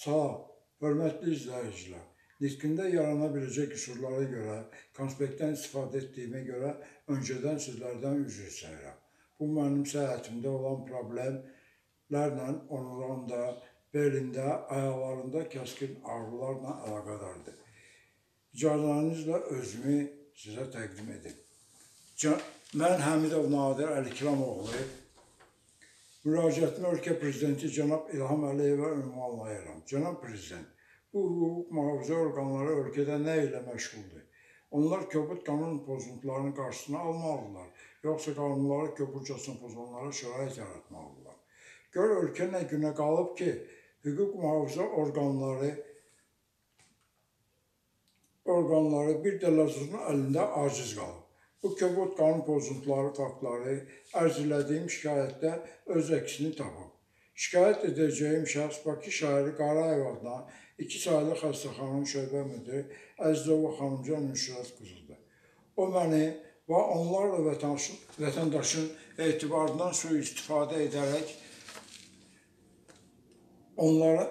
Salam, hörmətli izləyicilər. Nitqində yarana biləcək qüsurlara görə, konspektdən istifadə etdiyimə görə öncədən sizlərdən üzr istəyirəm. Bu mənim səhhətimdə olan problemlərlə onuranda, belində, ayaqlarında kəskin ağrılarla əlaqədardır. İcazənizlə özümü sizə təqdim edim. Mən Həmidov Nadir Əlikramoğlu müraciətimi ölkə prezidenti cənab İlham Əliyevə ünvanlayıram. Cənab prezident, bu hüquq mühafizə orqanları ölkədə nə ilə məşğuldur? Onlar kobud qanun pozuntularının qarşısını almalıdırlar, yoxsa qanunları kobudcasına pozanlara şərait yaratmalıdırlar. Gör ölkə nə günə qalıb ki, hüquq mühafizə orqanları orqanları bir dələcənin əlində aciz qalıb. Bu kobud qanun pozuntuları faktları ərz elədiyim şikayətdə öz əksini tapıb. Şikayət edəcəyim şəxs Bakı şəhəri Qarayev adına 2 saylı xəstəxananın şöbə müdiri Əzizova xanımcan Nüşrət qızıdır. O məni və onlarla vətəndaşın, vətəndaşın etibarından sui-istifadə edərək onlara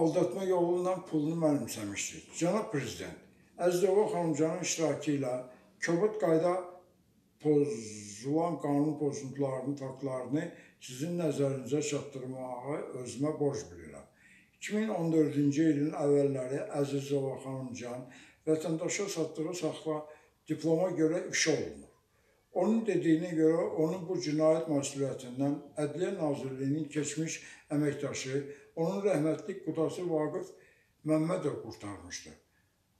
aldatma yolu ilə pulunu mənimsəmişdir. Cənab Prezident, Əzizova xanımcanın iştirakı ilə kobud qayda pozulan qanun pozuntularının faktlarını sizin nəzərinizə çatdırmağı özümə borc bilirəm. 2014-cü ilin əvvəlləri Əzizova xanımcan vətəndaşa satdığı saxla diploma görə ifşa olunur. Onun dediyinə görə onun bu cinayət məsuliyyətindən Ədliyyə Nazirliyinin keçmiş əməkdaşı, onun rəhmətlik qudası Vaqif Məmmədov qurtarmışdır.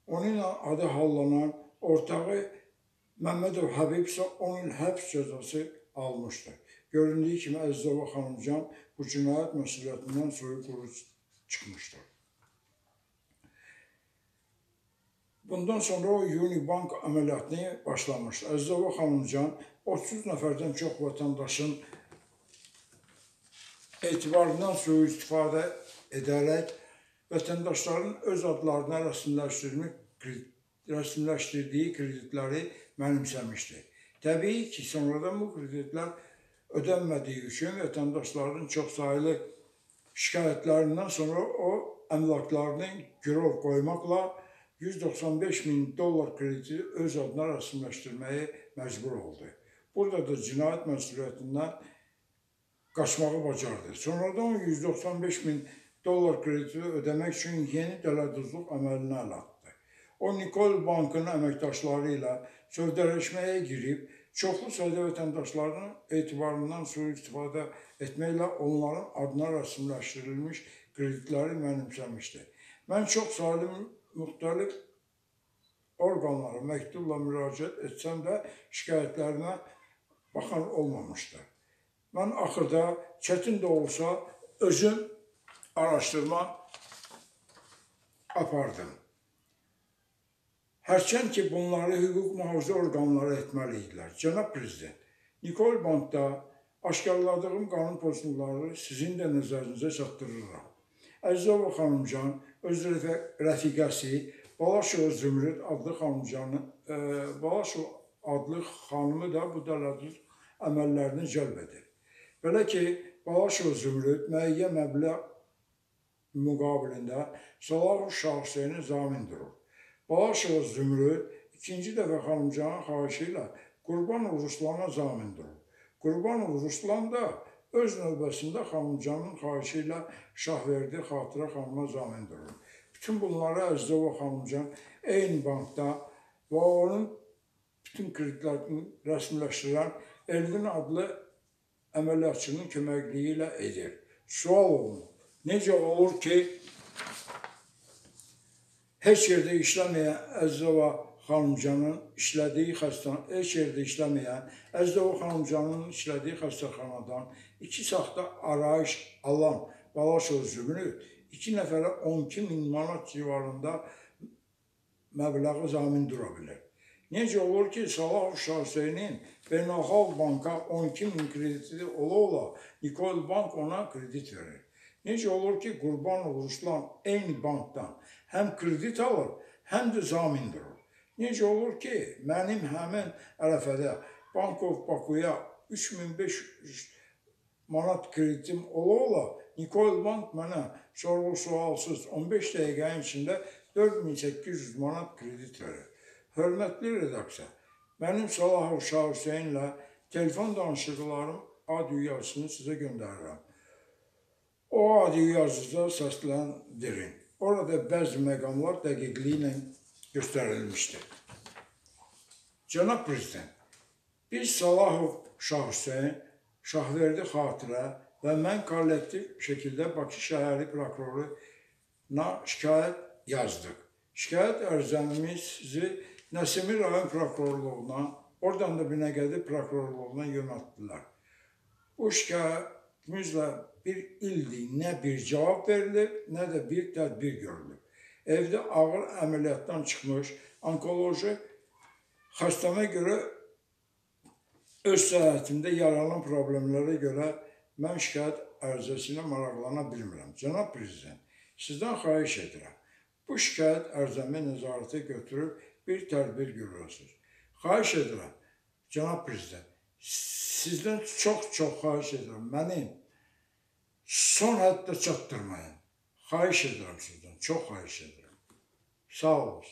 Onun adı hallanan ortağı Məmmədov Həbib isə 10 il həbs cəzası almışdır. Göründüyü kimi Əzizova xanımcan bu cinayət məsuliyyətindən soyuq quru çıxmışdır. Bundan sonra o Unibank əməliyyatını başlamışdı. Əzizova xanımcan 30 nəfərdən çox vətəndaşın etibarından sui-istifadə edərək vətəndaşların öz adlarına rəsmiləşdirmək rəsmiləşdirdiyi kreditləri mənimsəmişdi. Təbii ki, sonradan bu kreditlər ödənmədiyi üçün vətəndaşların çoxsaylı şikayətlərindən sonra o əmlaklarını girov qoymaqla 195 min dollar krediti öz adına rəsmiləşdirməyə məcbur oldu. Burada da cinayət məsuliyyətindən qaçmağı bacardı. Sonradan 195 min dollar krediti ödəmək üçün yeni dələduzluq əməlinə əl atdı. O, Nikol Bankının əməkdaşları ilə sövdələşməyə girib, çoxlu sayda vətəndaşların etibarından sui-istifadə etməklə onların adına rəsmiləşdirilmiş kreditləri mənimsəmişdir. Mən çox saylı müxtəlif orqanlara məktubla müraciət etsəm də şikayətlərimə baxan olmamışdır. Mən axırda çətin də olsa özüm araşdırma apardım. Hərçənd ki, bunları hüquq mühafizə orqanları etməli idilər. Cənab Prezident, Nikol Bankda aşkarladığım qanun pozuntuları sizin də nəzərinizə çatdırıram. Əzizova xanımcan, öz rəfiqəsi Balaşov Zümrüd adlı xanımcanı, e, Balaşov adlı xanımı da bu dələdüz əməllərini cəlb edir. Belə ki, Balaşov Zümrüd müəyyən məbləğ müqabilində Salahov şahsiyəni zamin durur. Balaşova Zümrüd ikinci dəfə xanımcanın xahişi ilə Qurbanov Ruslana zamin durub. Qurbanov Ruslan da öz növbəsində xanımcanın xahişi ilə Şahverdi Xatirə xanıma zamin durur. Bütün bunları Əzdova xanımcan eyni bankda və onun bütün kreditlərini rəsmiləşdirən Elvin adlı əməliyyatçının köməkliyi ilə edir. Sual olunur. Necə olur ki, heç yerdə işləməyən Əzizova xanımcanın işlədiyi xəstəxana, heç yerdə işləməyən Əzizova xanımcanın işlədiyi xəstəxanadan iki saxta arayış alan Balaşov Zümrüd iki nəfərə 12 min manat civarında məbləği zamin dura bilər. Necə olur ki, Salah Şahseynin Beynəlxalq Banka 12 min krediti ola-ola Nikol Bank ona kredit verir. Necə olur ki, Qurbanov Ruslan eyni bankdan həm kredit alır, həm də zamin durur. Necə olur ki, mənim həmin ərəfədə Bankov Bakuya 3500 manat kreditim ola-ola Nikol Bank mənə sorğu sualsız 15 dəqiqənin içində 4800 manat kredit verir. Hörmətli redaksiya, mənim Salahov Şah Hüseynlə telefon danışıqlarım audio yazısını sizə göndərirəm. O audio yazıda səsləndirin. Orada bəzi məqamlar dəqiqliyi ilə göstərilmişdir. Cənab Prezident, biz Salahov Şah Hüseyn, Şahverdi Xatirə və mən kollektiv şəkildə Bakı şəhəri prokuroruna şikayət yazdıq. Şikayət ərizəmizi Nəsimi rayon prokurorluğuna, oradan da Binəqədi prokurorluğuna yönəltdilər. Bu şikayətimizlə bir ildir nə bir cavab verilib, nə də bir tədbir görülüb. Evdə ağır əməliyyatdan çıxmış onkoloji xəstəmə görə öz səhhətimdə yaranan problemlərə görə mən şikayət ərizəsi ilə maraqlana bilmirəm. Cənab Prezident, sizdən xahiş edirəm. Bu şikayət ərizəmi nəzarətə götürüb bir tədbir görürsünüz. Xahiş edirəm, Cənab Prezident, sizdən çox-çox xahiş edirəm. Məni son həddə çatdırmayın. Xahiş edirəm sizdən, çox xahiş edirəm. Sağ olun.